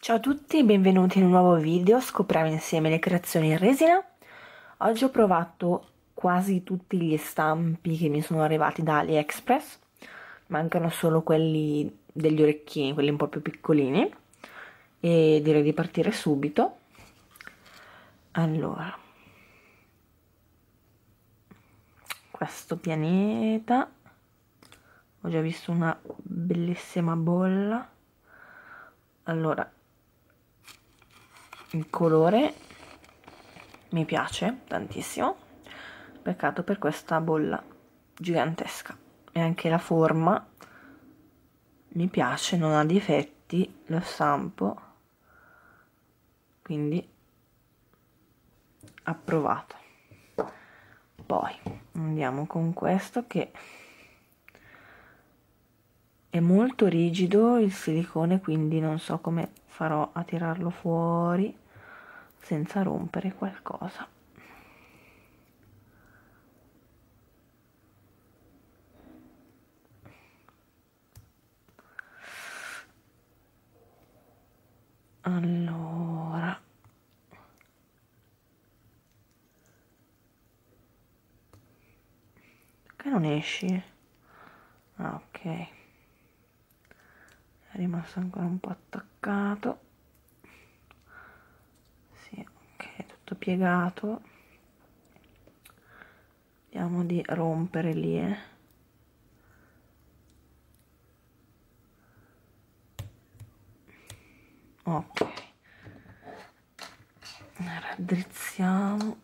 Ciao a tutti e benvenuti in un nuovo video, scopriamo insieme le creazioni in resina. Oggi ho provato quasi tutti gli stampi che mi sono arrivati da AliExpress, mancano solo quelli degli orecchini, quelli un po' più piccolini, e direi di partire subito. Allora, questo pianeta, ho già visto una bellissima bolla. Allora, il colore mi piace tantissimo. Peccato per questa bolla gigantesca. E anche la forma mi piace non ha difetti lo stampo. Quindi approvato poi andiamo con questo che è molto rigido il silicone quindi non so come farò a tirarlo fuori senza rompere qualcosa. Allora perché non esci? Ah, ok. È rimasto ancora un po' attaccato. Tutto piegato. Vediamo di rompere lì eh. ok. Raddrizziamo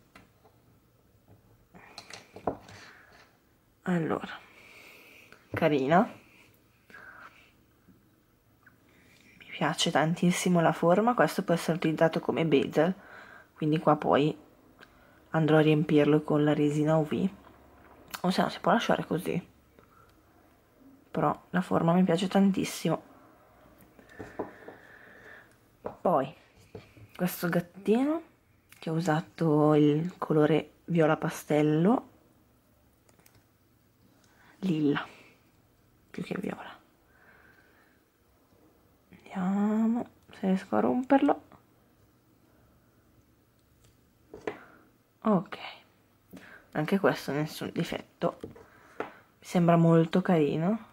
allora. Carina. Mi piace tantissimo la forma questo può essere utilizzato come bezel quindi qua poi andrò a riempirlo con la resina UV o se no si può lasciare così. Però la forma mi piace tantissimo. Poi questo gattino che ho usato il colore viola pastello lilla più che viola. Vediamo se riesco a romperlo. Ok anche questo nessun difetto. Mi sembra molto carino.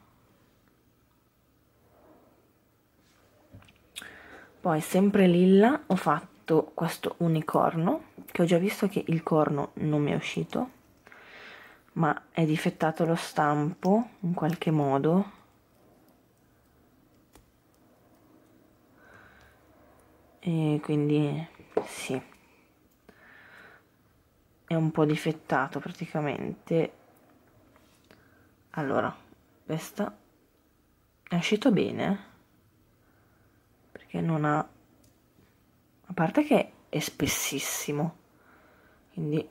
Poi sempre lilla ho fatto questo unicorno che ho già visto che il corno non mi è uscito ma è difettato lo stampo in qualche modo? E quindi sì. È un po' difettato praticamente. Allora questa è uscito bene perché non ha a parte che è spessissimo quindi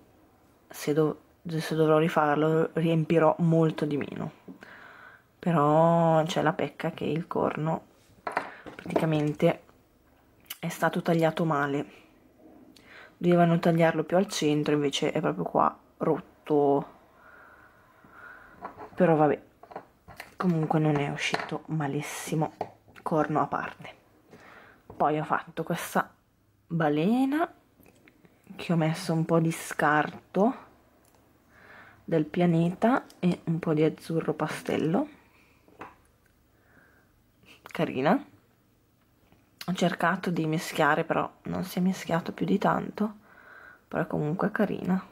se, dov se dovrò rifarlo riempirò molto di meno. Però c'è la pecca che il corno praticamente è stato tagliato male. Dovevano tagliarlo più al centro invece è proprio qua rotto. Però vabbè comunque non è uscito malissimo corno a parte. Poi ho fatto questa balena che ho messo un po' di scarto del pianeta e un po' di azzurro pastello. Carina. Ho cercato di mischiare però non si è mischiato più di tanto però è comunque carina.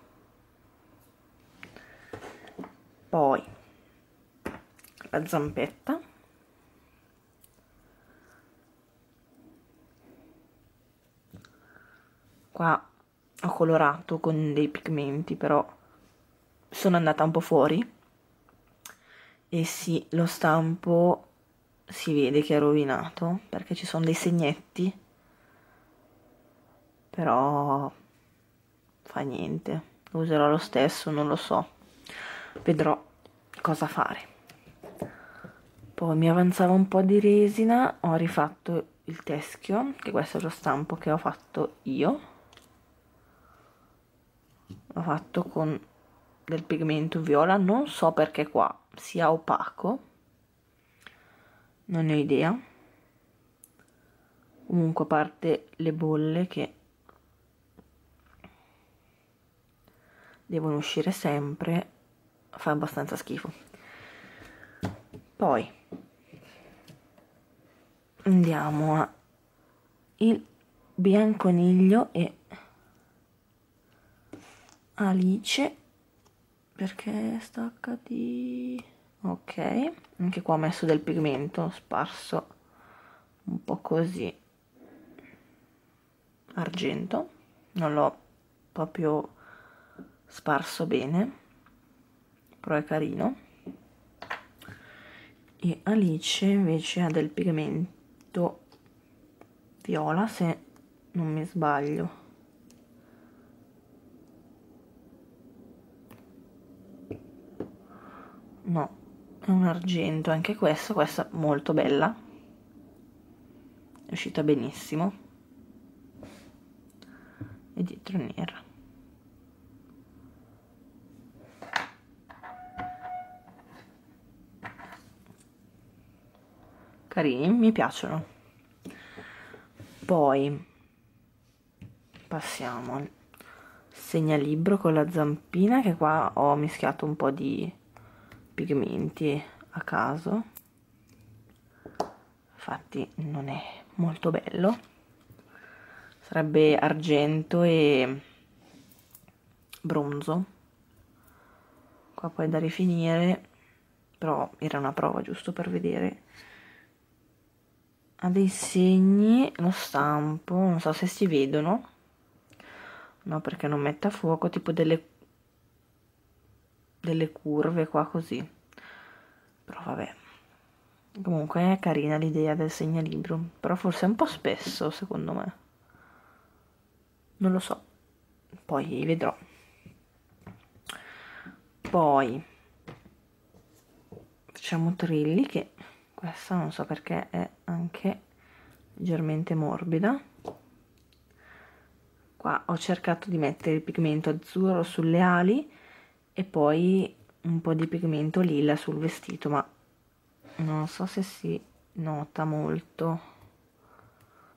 Poi la zampetta. Qua ho colorato con dei pigmenti però sono andata un po' fuori e sì lo stampo si vede che è rovinato perché ci sono dei segnetti però fa niente lo userò lo stesso non lo so vedrò cosa fare. Poi mi avanzava un po' di resina ho rifatto il teschio che questo è lo stampo che ho fatto io. L'ho fatto con del pigmento viola non so perché qua sia opaco non ne ho idea. Comunque a parte le bolle che devono uscire sempre fa abbastanza schifo. Poi andiamo a il bianconiglio e Alice perché staccati ok anche qua ho messo del pigmento sparso un po' così. Argento non l'ho proprio sparso bene però è carino. E Alice invece ha del pigmento viola se non mi sbaglio no è un argento anche questo questa molto bella. È uscita benissimo. E dietro nera. Carini mi piacciono. Poi passiamo al segnalibro con la zampina che qua ho mischiato un po' di pigmenti a caso. Infatti non è molto bello. Sarebbe argento e bronzo. Qua poi da rifinire però era una prova giusto per vedere. Ha dei segni lo stampo non so se si vedono. No perché non mette a fuoco tipo delle delle curve qua così. Però vabbè. Comunque è carina l'idea del segnalibro però forse è un po' spesso secondo me. Non lo so. Poi vedrò. Poi facciamo trilli che questa non so perché è anche leggermente morbida. Qua ho cercato di mettere il pigmento azzurro sulle ali e poi un po' di pigmento lilla sul vestito ma non so se si nota molto.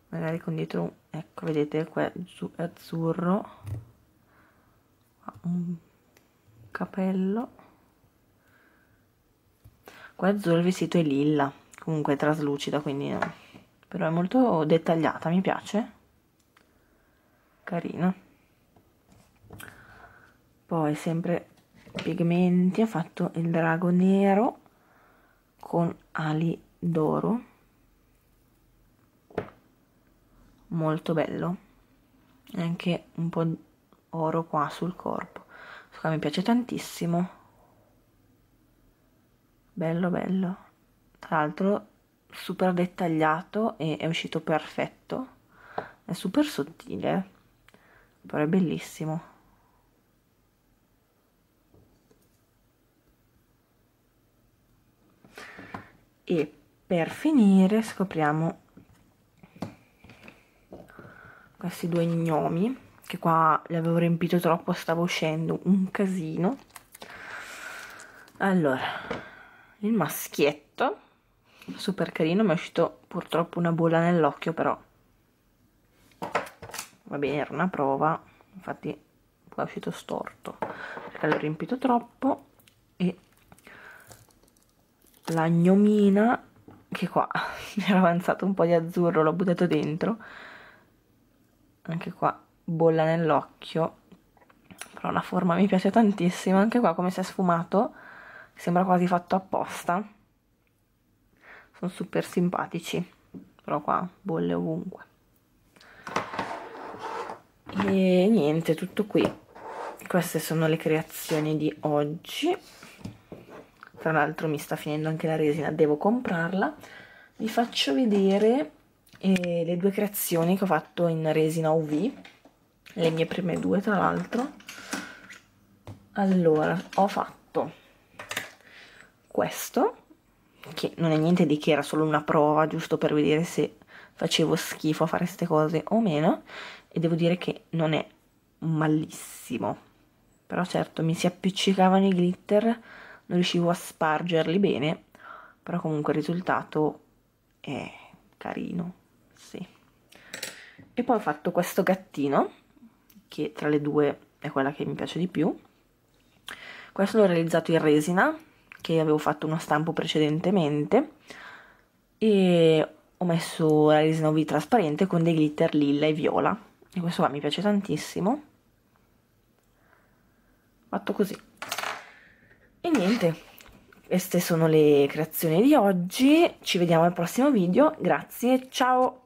Magari con dietro ecco vedete qua è azzurro. Un capello. Qua è azzurro il vestito è lilla comunque è traslucida quindi no. però è molto dettagliata mi piace. Carina poi sempre pigmenti ho fatto il drago nero con ali d'oro. Molto bello. Anche un po' oro qua sul corpo. Qua mi piace tantissimo. Bello bello. Tra l'altro super dettagliato e è uscito perfetto. È super sottile però è bellissimo e per finire scopriamo questi due gnomi che qua li avevo riempito troppo stavo uscendo un casino. Allora il maschietto super carino mi è uscito purtroppo una bolla nell'occhio però va bene era una prova infatti poi è uscito storto perché l'ho riempito troppo la gnomina che qua mi era avanzato un po' di azzurro l'ho buttato dentro. Anche qua bolla nell'occhio però la forma mi piace tantissimo anche qua come si è sfumato sembra quasi fatto apposta. Sono super simpatici però qua bolle ovunque. E niente tutto qui. Queste sono le creazioni di oggi tra l'altro mi sta finendo anche la resina devo comprarla. Vi faccio vedere eh, le due creazioni che ho fatto in resina UV le mie prime due tra l'altro. Allora ho fatto questo che non è niente di che era solo una prova giusto per vedere se facevo schifo a fare queste cose o meno. E devo dire che non è malissimo però certo mi si appiccicavano i glitter non riuscivo a spargerli bene però comunque il risultato è carino sì. E poi ho fatto questo gattino che tra le due è quella che mi piace di più. Questo l'ho realizzato in resina che avevo fatto uno stampo precedentemente e ho messo la resina UV trasparente con dei glitter lilla e viola e questo qua mi piace tantissimo. Fatto così e niente queste sono le creazioni di oggi ci vediamo al prossimo video grazie ciao